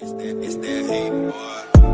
It's that, it's that hate, boy.